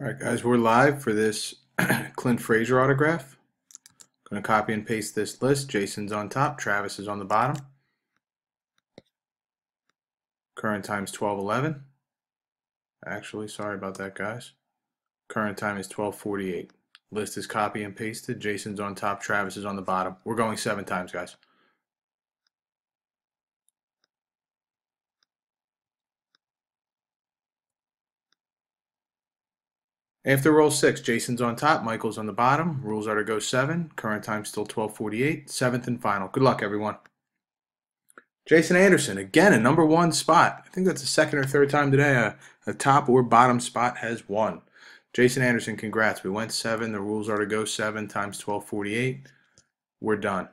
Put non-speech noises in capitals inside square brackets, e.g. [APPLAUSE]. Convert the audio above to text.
All right, guys, we're live for this [CLEARS THROAT] Clint Frazier autograph. I'm Going to copy and paste this list. Jason's on top, Travis is on the bottom. Current time is 12:11. Actually, sorry about that, guys. Current time is 12:48. List is copy and pasted. Jason's on top, Travis is on the bottom. We're going seven times, guys. After roll six, Jason's on top, Michael's on the bottom. Rules are to go seven. Current time still 1248. Seventh and final. Good luck, everyone. Jason Anderson, again, a number one spot. I think that's the second or third time today a, a top or bottom spot has won. Jason Anderson, congrats. We went seven. The rules are to go seven times 1248. We're done.